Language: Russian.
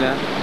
для